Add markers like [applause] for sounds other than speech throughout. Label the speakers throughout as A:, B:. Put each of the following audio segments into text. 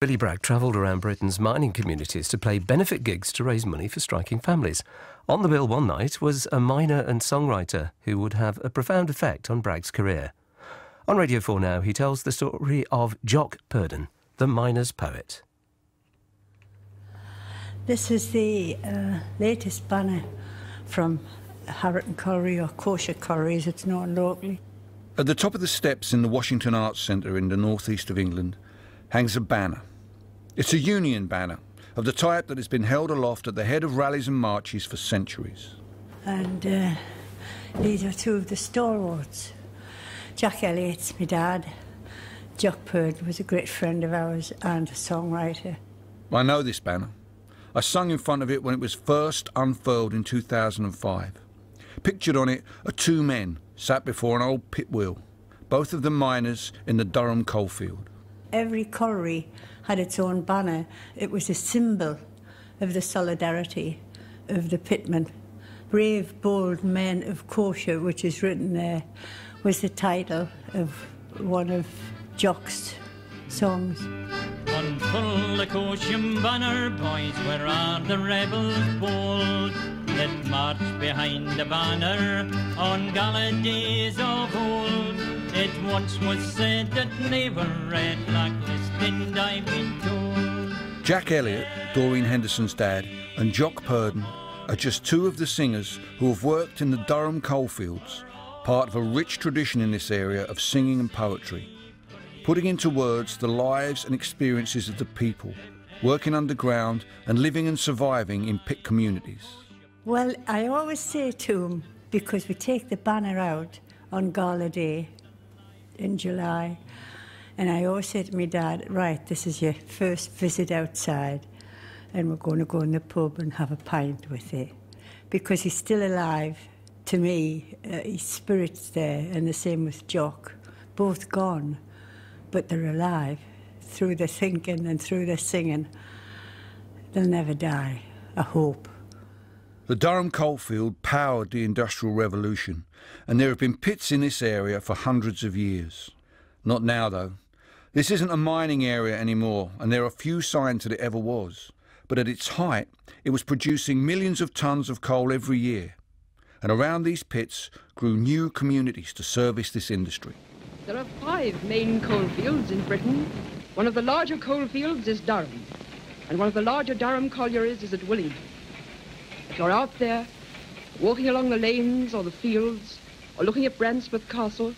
A: Billy Bragg travelled around Britain's mining communities to play benefit gigs to raise money for striking families. On the bill one night was a miner and songwriter who would have a profound effect on Bragg's career. On Radio 4 now, he tells the story of Jock Purdon, the miner's poet.
B: This is the uh, latest banner from Harraton Colliery or Cotia Colliery as it's known locally.
C: At the top of the steps in the Washington Arts Centre in the northeast of England hangs a banner. It's a Union banner of the type that has been held aloft at the head of rallies and marches for centuries.
B: And uh, these are two of the stalwarts. Jack Elliott's my dad. Jock Purd was a great friend of ours and a songwriter.
C: I know this banner. I sung in front of it when it was first unfurled in 2005. Pictured on it are two men sat before an old pit wheel, both of them miners in the Durham coalfield.
B: Every colliery had its own banner. It was a symbol of the solidarity of the pitmen. Brave, bold men of Cotia, which is written there, was the title of one of Jock's songs.
D: Unfurl the Cotia banner, boys, where are the rebels bold? That march behind the banner on gala days of old. It once was said that never read like listening, I've been told.
C: Jack Elliott, Doreen Henderson's dad, and Jock Purdon are just two of the singers who have worked in the Durham coalfields, part of a rich tradition in this area of singing and poetry, putting into words the lives and experiences of the people, working underground and living and surviving in pit communities.
B: Well, I always say to him, because we take the banner out on Gala Day in July, and I always said to my dad, right, this is your first visit outside, and we're going to go in the pub and have a pint with you. Because he's still alive, to me, uh, his spirit's there, and the same with Jock. Both gone, but they're alive through the thinking and through the singing. They'll never die, I hope.
C: The Durham coalfield powered the Industrial Revolution, and there have been pits in this area for hundreds of years. Not now, though. This isn't a mining area anymore, and there are few signs that it ever was. But at its height, it was producing millions of tons of coal every year. And around these pits grew new communities to service this industry.
E: There are five main coalfields in Britain. One of the larger coalfields is Durham, and one of the larger Durham collieries is at Willington. If you're out there, walking along the lanes or the fields, or looking at Brancepeth Castle,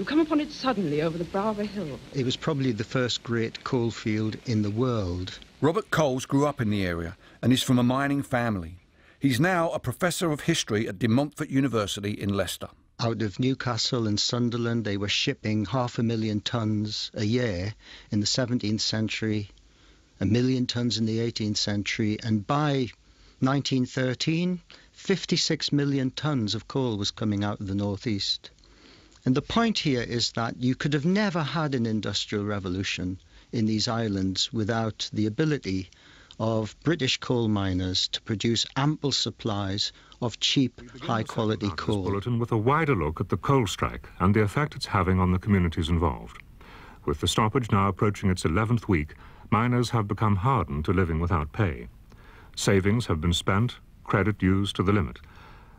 E: you come upon it suddenly over the brow of a hill.
F: It was probably the first great coalfield in the world.
C: Robert Colls grew up in the area and is from a mining family. He's now a professor of history at De Montfort University in Leicester.
F: Out of Newcastle and Sunderland, they were shipping half a million tons a year in the 17th century, a million tons in the 18th century, and by 1913, 56 million tons of coal was coming out of the northeast. And the point here is that you could have never had an industrial revolution in these islands without the ability of British coal miners to produce ample supplies of cheap, high quality coal.
G: Bulletin with a wider look at the coal strike and the effect it's having on the communities involved. With the stoppage now approaching its 11th week, miners have become hardened to living without pay. Savings have been spent, credit used to the limit,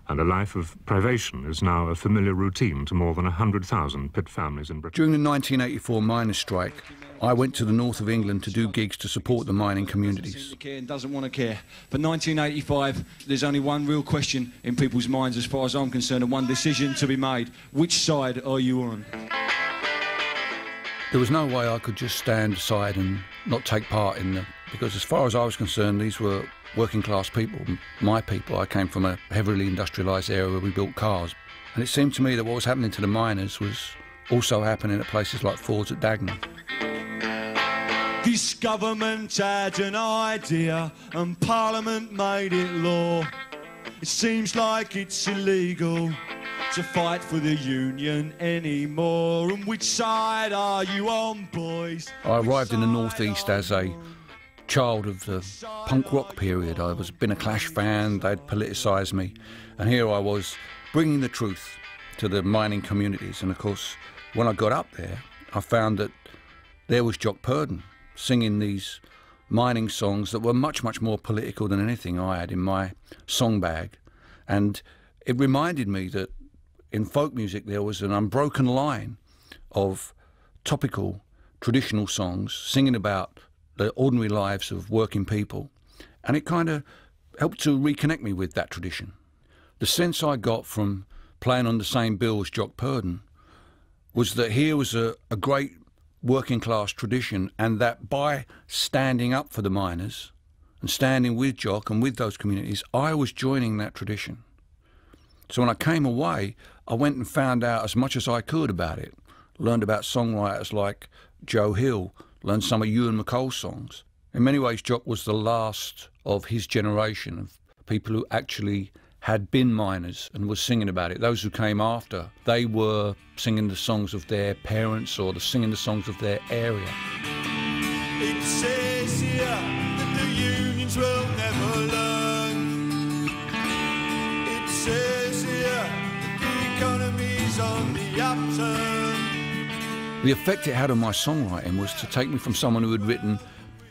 G: and a life of privation is now a familiar routine to more than 100,000 pit families in Britain.
C: During the 1984 miners' strike, I went to the north of England to do gigs to support the mining communities.
H: and doesn't want to care. But 1985, there's only one real question in people's minds, as far as I'm concerned, and one decision to be made: which side are you on?
C: There was no way I could just stand aside and not take part in them because as far as I was concerned, these were working class people, my people. I came from a heavily industrialised area where we built cars. And it seemed to me that what was happening to the miners was also happening at places like Ford's at Dagenham.
I: This government had an idea and Parliament made it law. It seems like it's illegal to fight for the union anymore. And which side are you on, boys?
C: I arrived in the northeast as a child of the punk rock period. I was been a Clash fan, they'd politicised me, and here I was bringing the truth to the mining communities. And of course, when I got up there, I found that there was Jock Purdon singing these mining songs that were much, much more political than anything I had in my song bag. And it reminded me that in folk music there was an unbroken line of topical, traditional songs singing about the ordinary lives of working people. And it kind of helped to reconnect me with that tradition. The sense I got from playing on the same bill as Jock Purdon was that here was a, a great working class tradition, and that by standing up for the miners and standing with Jock and with those communities, I was joining that tradition. So when I came away, I went and found out as much as I could about it. Learned about songwriters like Joe Hill, learned some of Ewan MacColl's songs. In many ways, Jock was the last of his generation of people who actually had been miners and was singing about it. Those who came after, they were singing the songs of their parents or the singing the songs of their area.
I: Says here the economy's on the upturn.
C: The effect it had on my songwriting was to take me from someone who had written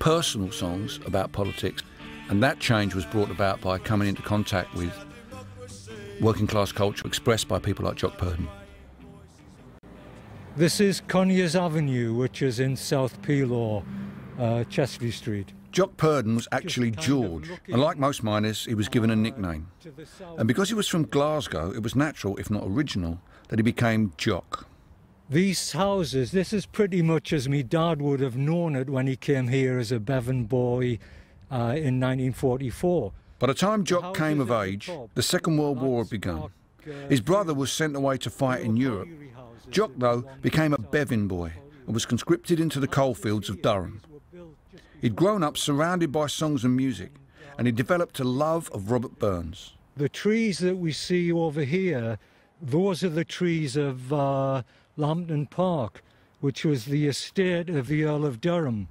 C: personal songs about politics, and that change was brought about by coming into contact with working class culture expressed by people like Jock Purdon.
J: This is Conyers Avenue, which is in South Pelaw or uh, Chester-le-Street.
C: Jock Purdon was actually George, and like most miners, he was given a nickname. And because he was from Glasgow, it was natural, if not original, that he became Jock.
J: These houses, this is pretty much as me dad would have known it when he came here as a Bevin boy uh, in 1944.
C: By the time Jock came of age, the Second World War had begun. His brother was sent away to fight in Europe. Jock, though, became a Bevin boy and was conscripted into the coalfields of Durham. He'd grown up surrounded by songs and music, and he developed a love of Robert Burns.
J: The trees that we see over here, those are the trees of uh, Lambton Park, which was the estate of the Earl of Durham.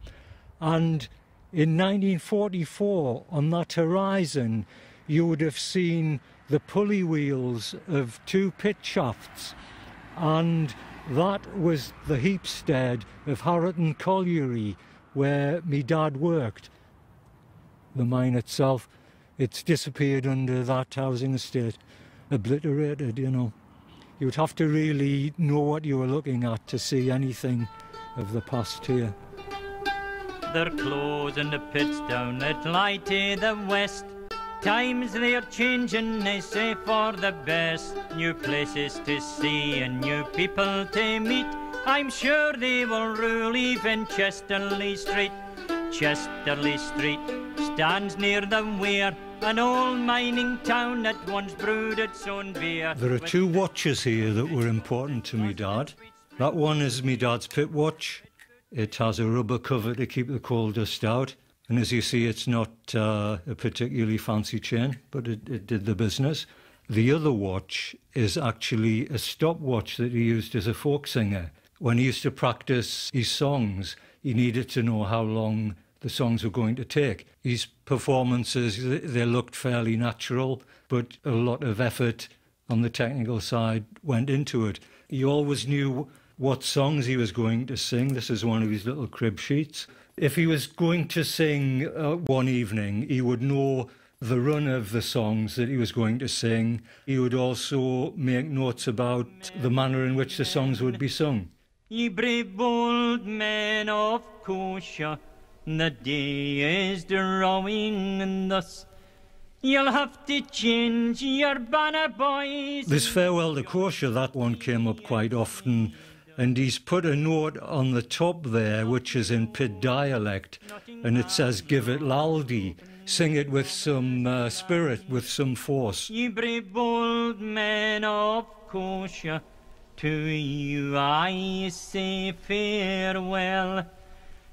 J: And in 1944, on that horizon, you would have seen the pulley wheels of two pit shafts, and that was the heapstead of Harraton Colliery, where me dad worked. The mine itself, it's disappeared under that housing estate, obliterated, you know. You'd have to really know what you were looking at to see anything of the past here.
D: They're closing the pits down at light to the west. Times they're changing, they say for the best. New places to see and new people to meet. I'm sure they will rule even Chester-le-Street. Chesterley Street stands near the weir, an old mining town that once brewed its own beer.
J: There are two watches here that were important to me dad. That one is me dad's pit watch. It has a rubber cover to keep the coal dust out. And as you see, it's not uh, a particularly fancy chain, but it, it did the business. The other watch is actually a stopwatch that he used as a folk singer. When he used to practice his songs, he needed to know how long the songs were going to take. His performances, they looked fairly natural, but a lot of effort on the technical side went into it. He always knew what songs he was going to sing. This is one of his little crib sheets. If he was going to sing uh, one evening, he would know the run of the songs that he was going to sing. He would also make notes about the manner in which the songs would be sung.
D: Ye brave bold men of Cotia, the day is drawing, and thus you'll have to change your banner, boys.
J: This farewell to Cotia, that one came up quite often, and he's put a note on the top there, which is in Pid dialect, and it says, "Give it laldi." Sing it with some uh, spirit, with some force.
D: Ye brave bold men of Cotia, to you I say farewell.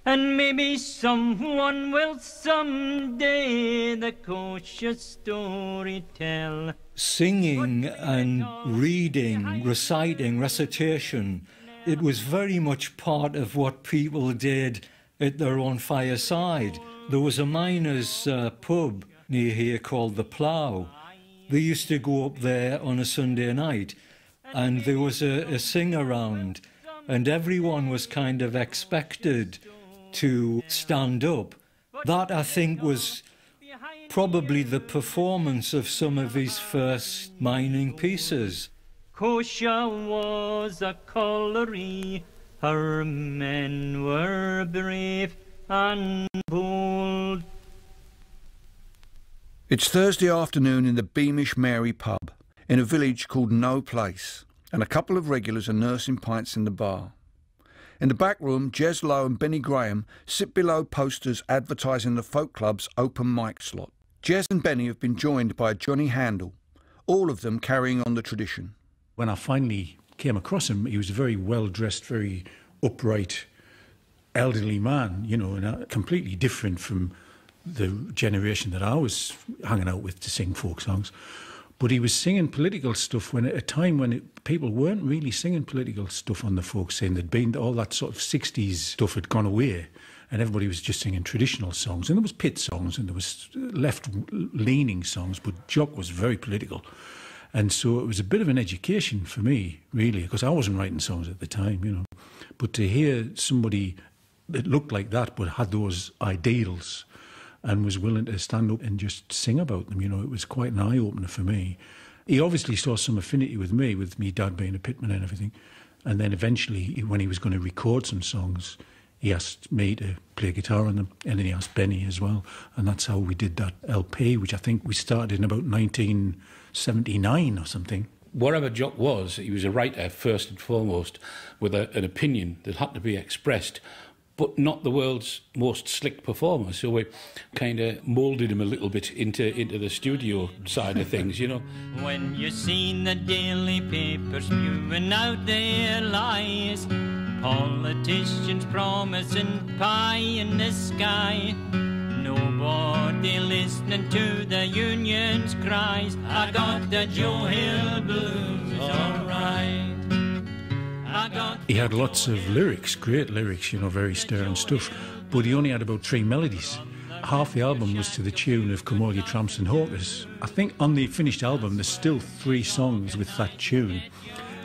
D: And maybe someone will someday the Cotia story tell.
J: Singing and reading, reciting, recitation, it was very much part of what people did at their own fireside. There was a miners' uh, pub near here called the Plough. They used to go up there on a Sunday night, and there was a, a sing around, and everyone was kind of expected to stand up. That, I think, was probably the performance of some of his first mining pieces.
D: Cotia was a colliery, her men were brave and bold.
C: It's Thursday afternoon in the Beamish Mary pub in a village called No Place, and a couple of regulars are nursing pints in the bar. In the back room, Jez Lowe and Benny Graham sit below posters advertising the folk club's open mic slot. Jez and Benny have been joined by Johnny Handle, all of them carrying on the tradition.
K: When I finally came across him, he was a very well dressed, very upright, elderly man, you know, and uh, completely different from the generation that I was hanging out with to sing folk songs. But he was singing political stuff when at a time when it, people weren't really singing political stuff on the folk scene. There'd been all that sort of 60s stuff had gone away and everybody was just singing traditional songs. And there was pit songs and there was left-leaning songs, but Jock was very political. And so it was a bit of an education for me, really, because I wasn't writing songs at the time, you know. But to hear somebody that looked like that but had those ideals and was willing to stand up and just sing about them. You know, it was quite an eye opener for me. He obviously saw some affinity with me, with me dad being a pitman and everything. And then eventually, when he was going to record some songs, he asked me to play guitar on them, and then he asked Benny as well. And that's how we did that LP, which I think we started in about 1979 or something.
L: Wherever Jock was, he was a writer first and foremost, with a, an opinion that had to be expressed but not the world's most slick performer. So we kind of moulded him a little bit into into the studio side of things, you know.
D: When you've seen the daily papers spewing out their lies, politicians promising pie in the sky. Nobody listening to the union's cries. I got the Joe Hill blues, alright.
K: He had lots of lyrics, great lyrics, you know, very stirring stuff, but he only had about three melodies. Half the album was to the tune of You Tramps and Hawkers. I think on the finished album there's still three songs with that tune.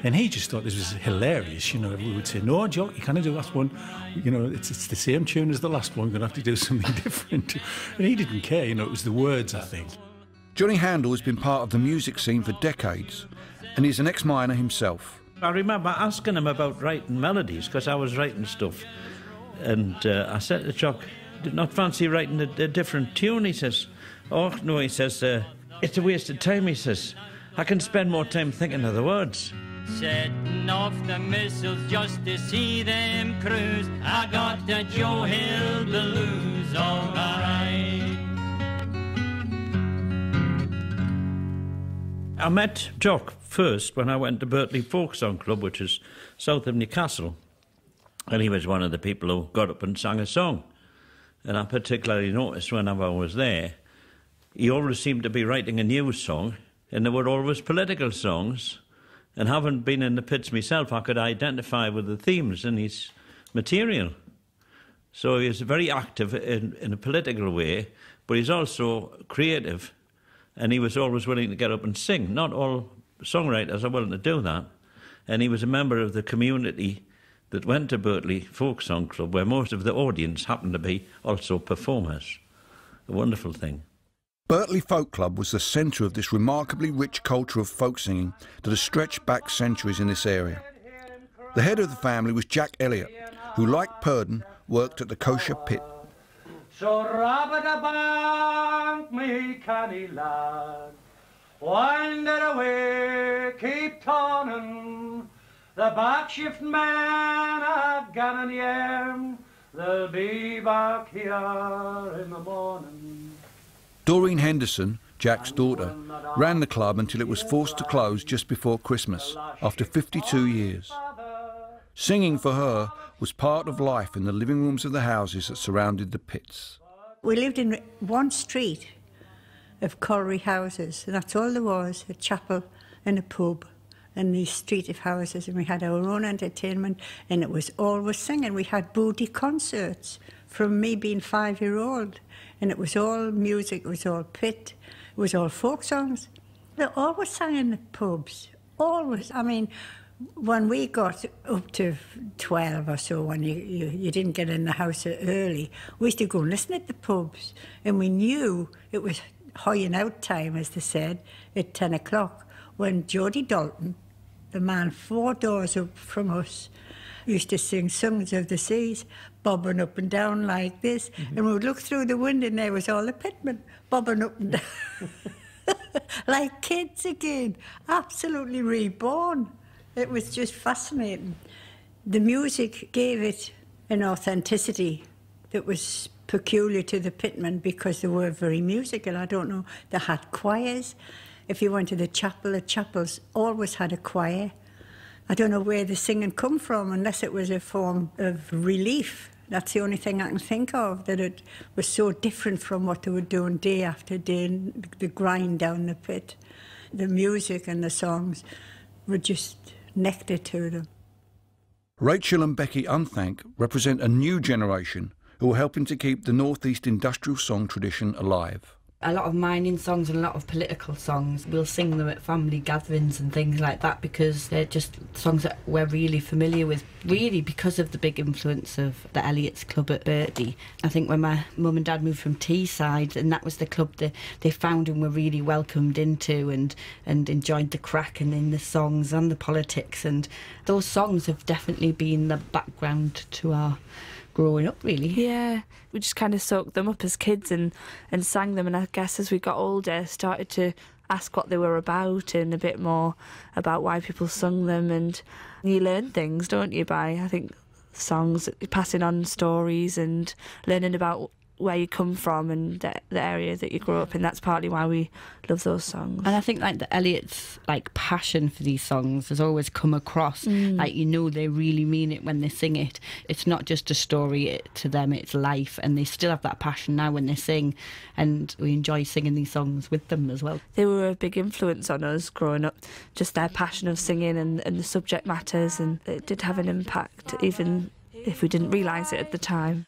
K: And he just thought this was hilarious, you know. We would say, No, Joe, you can't do that one. You know, it's, it's the same tune as the last one, you're going to have to do something [laughs] different. And he didn't care, you know, it was the words, I think.
C: Johnny Handle has been part of the music scene for decades, and he's an ex miner himself.
M: I remember asking him about writing melodies because I was writing stuff. And uh, I said to Chuck, did not fancy writing a, a, different tune, he says. Oh, no, he says, uh, it's a waste of time, he says. I can spend more time thinking of the words.
D: Setting off the missiles just to see them cruise. I got the Joe Hill blues, alright.
M: I met Jock first when I went to Birtley Folk Song Club, which is south of Newcastle. And he was one of the people who got up and sang a song. And I particularly noticed whenever I was there, he always seemed to be writing a new song, and there were always political songs. And having been in the pits myself, I could identify with the themes in his material. So he was very active in, in a political way, but he's also creative and he was always willing to get up and sing. Not all songwriters are willing to do that. And he was a member of the community that went to Birtley Folk Song Club, where most of the audience happened to be also performers. A wonderful thing.
C: Birtley Folk Club was the centre of this remarkably rich culture of folk singing that has stretched back centuries in this area. The head of the family was Jack Elliott, who, like Purdon, worked at the Cotia pit.
N: So rob a bank, me canny lad. Wind it away, keep turning. The backshift men have gone in the air. They'll be back here in the morning.
C: Doreen Henderson, Jack's daughter, ran the club until it was forced to close just before Christmas, after 52 years. Singing for her was part of life in the living rooms of the houses that surrounded the pits.
B: We lived in one street of colliery houses, and that's all there was a chapel and a pub and the street of houses, and we had our own entertainment, and it was always singing. We had booty concerts from me being five year old, and it was all music, it was all pit, it was all folk songs. They always sang in the pubs, always. I mean, when we got up to 12 or so, when you, you, you didn't get in the house early, we used to go and listen at the pubs. And we knew it was hoying out time, as they said, at 10 o'clock, when Jody Dalton, the man four doors up from us, used to sing songs of the seas, bobbing up and down like this. Mm-hmm. And we would look through the window and there was all the pitmen bobbing up and down. [laughs] like kids again, absolutely reborn. It was just fascinating. The music gave it an authenticity that was peculiar to the pitmen because they were very musical. I don't know, they had choirs. If you went to the chapel, the chapels always had a choir. I don't know where the singing come from unless it was a form of relief. That's the only thing I can think of, that it was so different from what they were doing day after day, the grind down the pit. The music and the songs were just nectar to them.
C: Rachel and Becky Unthank represent a new generation who are helping to keep the Northeast industrial song tradition alive
O: a lot of mining songs and a lot of political songs. We'll sing them at family gatherings and things like that because they're just songs that we're really familiar with, really because of the big influence of the Elliots Club at Birtley. I think when my mum and dad moved from Teesside, and that was the club that they found and were really welcomed into and, and enjoyed the crack and in the songs and the politics. And those songs have definitely been the background to our growing up, really.
P: Yeah, we just kind of soaked them up as kids and, and sang them. And I guess as we got older, started to ask what they were about and a bit more about why people sung them. And you learn things, don't you, by, I think, songs, passing on stories and learning about where you come from and the, the area that you grew up in. That's partly why we love those songs.
O: And I think like the Elliots' like passion for these songs has always come across. Mm. Like you know they really mean it when they sing it. It's not just a story to them; it's life, and they still have that passion now when they sing. And we enjoy singing these songs with them as well.
P: They were a big influence on us growing up. Just their passion of singing and, and the subject matters, and it did have an impact, even if we didn't realise it at the time.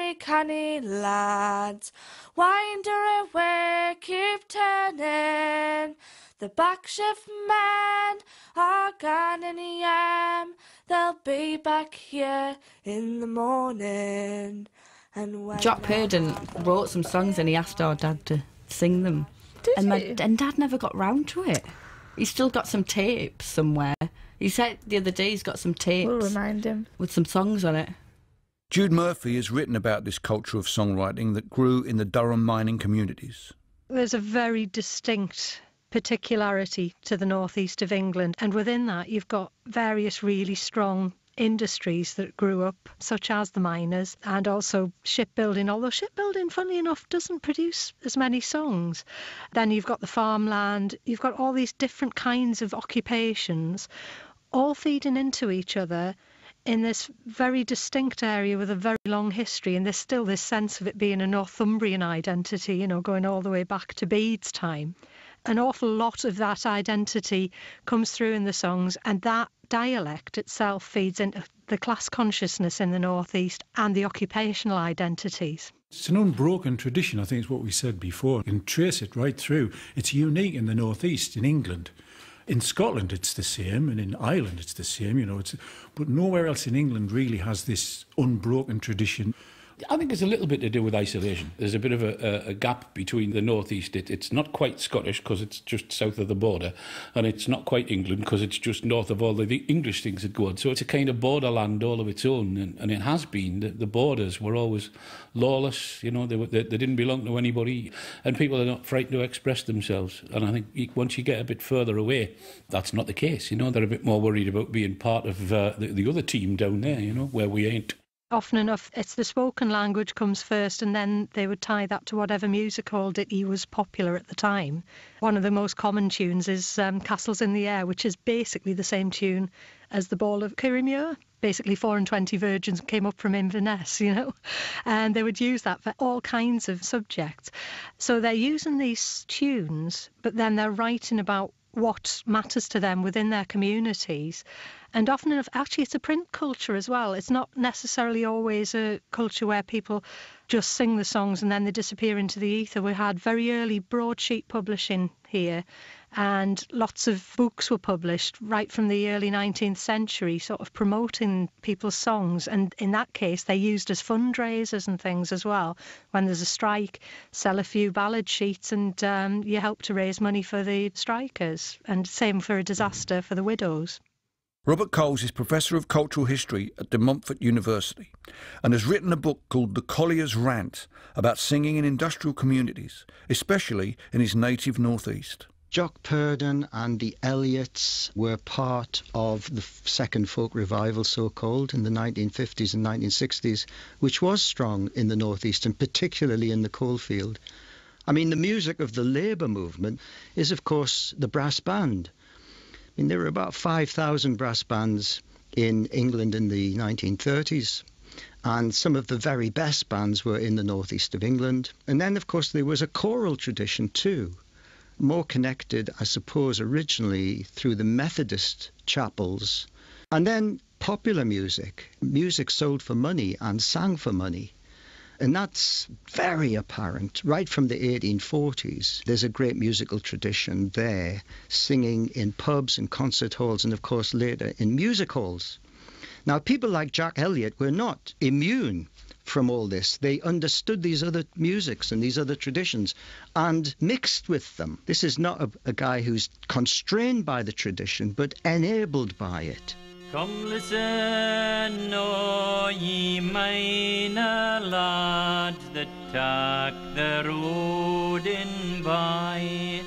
Q: Me canny lads. Winder away, keep turning. The back shift men are gone in the AM. They'll be back here in the morning. And
O: Jock Purdon wrote some songs and he asked our dad to sing them.
P: Did
O: and,
P: my,
O: and dad never got round to it. He's still got some tapes somewhere. He said the other day he's got some tapes.
P: We'll remind him.
O: With some songs on it.
C: Jude Murphy has written about this culture of songwriting that grew in the Durham mining communities.
R: There's a very distinct particularity to the northeast of England, and within that, you've got various really strong industries that grew up, such as the miners and also shipbuilding. Although shipbuilding, funnily enough, doesn't produce as many songs. Then you've got the farmland, you've got all these different kinds of occupations all feeding into each other in this very distinct area with a very long history, and there's still this sense of it being a Northumbrian identity, you know, going all the way back to Bede's time. An awful lot of that identity comes through in the songs, and that dialect itself feeds into the class consciousness in the Northeast and the occupational identities.
K: It's an unbroken tradition, I think is what we said before. Can trace it right through. It's unique in the Northeast, in England. In Scotland, it's the same, and in Ireland, it's the same. You know, it's, but nowhere else in England really has this unbroken tradition.
L: I think it's a little bit to do with isolation. There's a bit of a, a, gap between the northeast. It, it's not quite Scottish because it's just south of the border, and it's not quite England because it's just north of all the, the English things that go on. So it's a kind of borderland all of its own, and, and it has been. The, the borders were always lawless. You know, they, were, they, they didn't belong to anybody, and people are not frightened to express themselves. And I think once you get a bit further away, that's not the case. You know, they're a bit more worried about being part of uh, the, the other team down there. You know, where we ain't
R: often enough it's the spoken language comes first and then they would tie that to whatever music hall ditty was popular at the time. One of the most common tunes is um, castles in the air which is basically the same tune as the ball of kirriemuir basically four and twenty virgins came up from inverness you know? [laughs] And they would use that for all kinds of subjects. So they're using these tunes but then they're writing about what matters to them within their communities and often enough, actually, it's a print culture as well. It's not necessarily always a culture where people just sing the songs and then they disappear into the ether. We had very early broadsheet publishing here, And lots of books were published right from the early 19th century, sort of promoting people's songs. And in that case, they're used as fundraisers and things as well. When there's a strike, sell a few ballad sheets and um, you help to raise money for the strikers. And same for a disaster for the widows.
C: Robert Colls is Professor of Cultural History at De Montfort University and has written a book called The Collier's Rant about singing in industrial communities, especially in his native northeast.
F: Jock Purdon and the Elliots were part of the second folk revival, so called, in the 1950s and 1960s, which was strong in the northeast and particularly in the coalfield. I mean, the music of the labour movement is, of course, the brass band I mean, there were about 5,000 brass bands in England in the 1930s. And some of the very best bands were in the northeast of England. And then, of course, there was a choral tradition too, more connected, I suppose, originally through the Methodist chapels. And then popular music, music sold for money and sang for money. And that's very apparent right from the 1840s. There's a great musical tradition there, singing in pubs and concert halls, and of course later in music halls. Now, people like Jack Elliott were not immune from all this. They understood these other musics and these other traditions and mixed with them. This is not a, a guy who's constrained by the tradition, but enabled by it.
D: Come listen, O ye minor lads that take the road in by.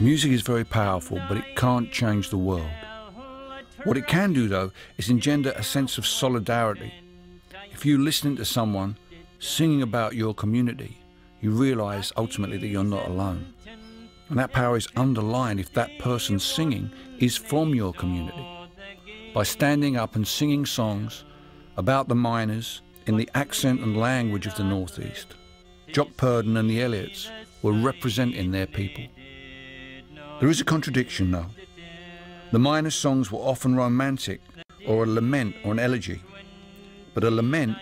C: Music is very powerful, but it can't change the world. What it can do, though, is engender a sense of solidarity. If you listen to someone singing about your community, you realise ultimately that you're not alone. And that power is underlined if that person singing is from your community by standing up and singing songs about the miners in the accent and language of the Northeast. Jock Purdon and the Elliots were representing their people. There is a contradiction, though. The miners' songs were often romantic, or a lament or an elegy, but a lament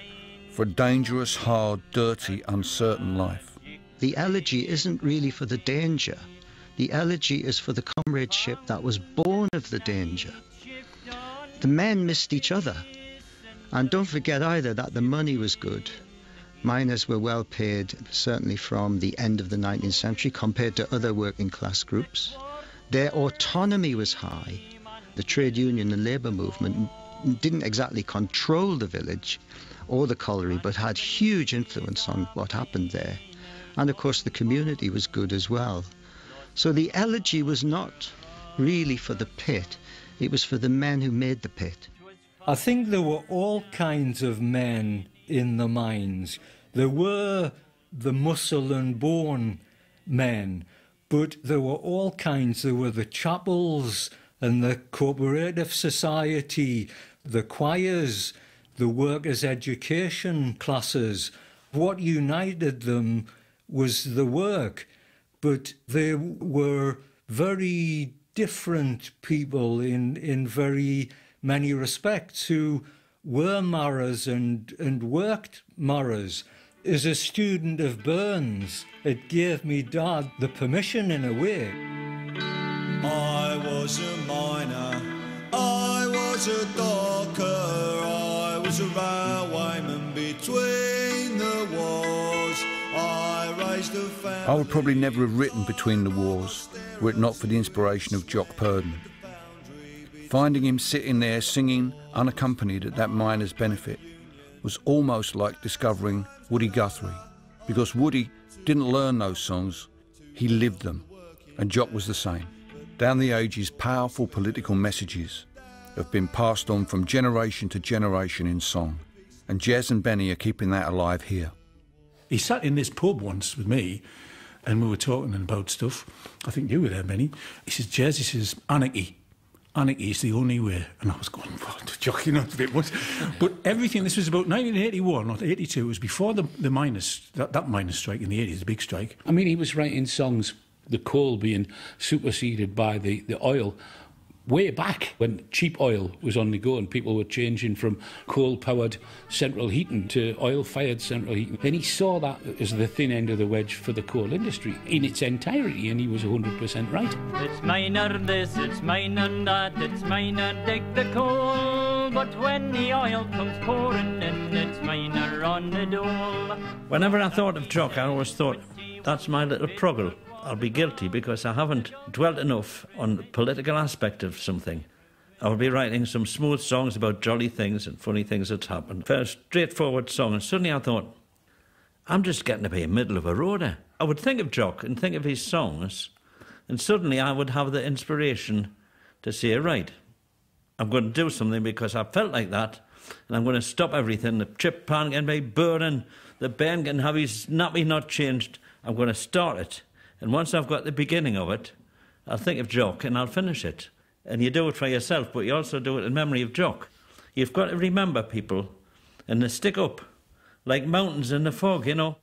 C: for a dangerous, hard, dirty, uncertain life.
F: The elegy isn't really for the danger. The elegy is for the comradeship that was born of the danger the men missed each other. And don't forget either that the money was good. Miners were well paid, certainly from the end of the 19th century, compared to other working class groups. Their autonomy was high. The trade union and labour movement didn't exactly control the village or the colliery, but had huge influence on what happened there. And of course, the community was good as well. So the elegy was not really for the pit, it was for the men who made the pit.
J: I think there were all kinds of men in the mines. There were the muscle and bone men, but there were all kinds. There were the chapels and the cooperative society, the choirs, the workers' education classes. What united them was the work, but they were very different people in, in very many respects who were Maras and, and worked Maras. As a student of Burns, it gave me dad the permission in a way.
I: I was a miner, I was a docker, I was a railwayman between the wars. I raised a family.
C: I would probably never have written Between the Wars were it not for the inspiration of Jock Purdon. Finding him sitting there singing unaccompanied at that miner's benefit was almost like discovering Woody Guthrie, because Woody didn't learn those songs, he lived them, and Jock was the same. Down the ages, powerful political messages have been passed on from generation to generation in song, and Jez and Benny are keeping that alive here.
K: He sat in this pub once with me and we were talking about stuff. I think you were there, Benny. He says, Jez, he says, anarchy. Anarchy is the only way. And I was going, oh, what, joking on a bit much. but everything, this was about 1981 not 82, it was before the, the miners, that, that miners strike in the 80s, the big strike.
L: I mean, he was writing songs, the coal being superseded by the, the oil, way back when cheap oil was on the go and people were changing from coal powered central heating to oil fired central heating. And he saw that as the thin end of the wedge for the coal industry in its entirety, and he was 100% right.
D: It's miner this, it's miner that, it's miner dig the coal. But when the oil comes pouring in, it's miner on the dole.
M: Whenever I thought of Jock, I always thought, that's my little proggle. I'll be guilty because I haven't dwelt enough on the political aspect of something. I will be writing some smooth songs about jolly things and funny things that's happened. A straightforward song, and suddenly I thought, I'm just getting to be a middle of a roader. I would think of Jock and think of his songs, and suddenly I would have the inspiration to say, right, I'm going to do something because I felt like that, and I'm going to stop everything. The chip pan can be burning, the Ben can have his nappy not changed. I'm going to start it. And once I've got the beginning of it, I'll think of Jock and I'll finish it. And you do it for yourself, but you also do it in memory of Jock. You've got to remember people and they stick up like mountains in the fog, you know.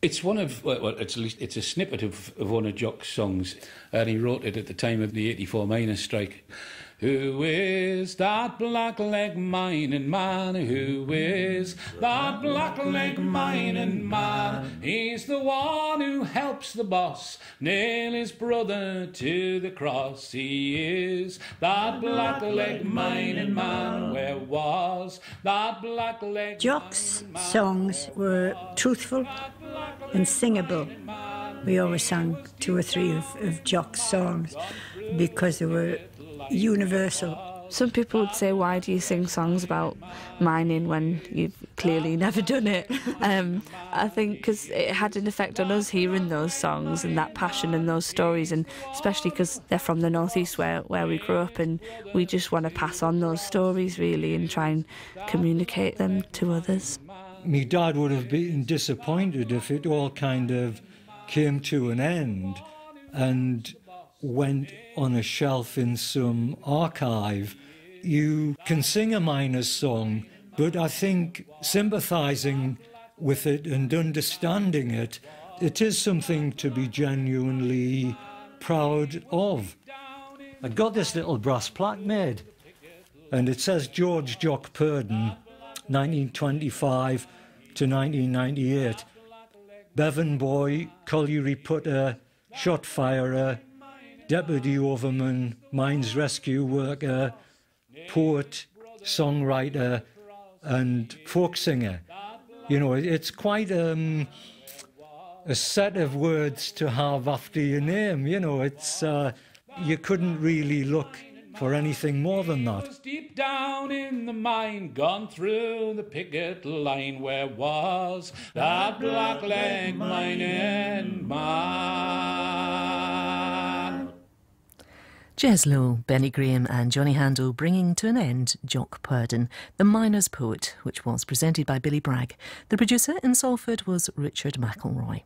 L: It's one of well, it's it's a snippet of, of one of Jock's songs, and he wrote it at the time of the '84 miners' strike. Who is that black blackleg mining man? Who is that black blackleg mining man? He's the one who helps the boss nail his brother to the cross. He is that black blackleg mining man. Where was that blackleg?
B: Jock's songs were truthful and singable. We always sang two or three of, of Jock's songs because they were universal.
P: Some people would say, why do you sing songs about mining when you've clearly never done it? [laughs] Um, I think because it had an effect on us hearing those songs and that passion and those stories, and especially because they're from the northeast where, where we grew up, and we just want to pass on those stories really and try and communicate them to others.
J: My dad would have been disappointed if it all kind of came to an end and went on a shelf in some archive. You can sing a miner's song, but I think sympathizing with it and understanding it, it is something to be genuinely proud of. I got this little brass plaque made, and it says George Jock Purdon, 1925 to 1998. Bevin boy, colliery putter, shot firer, deputy overman, mines rescue worker, poet, songwriter, and folk singer. You know, it's quite um, a set of words to have after your name. You know, it's uh, you couldn't really look for anything more than that.
L: Deep down in the mine, gone through the picket line, where was that black leg mining man?
S: Jez Lowe, Benny Graham, and Johnny Handle bringing to an end Jock Purdon, the miner's poet, which was presented by Billy Bragg. The producer in Salford was Richard McElroy.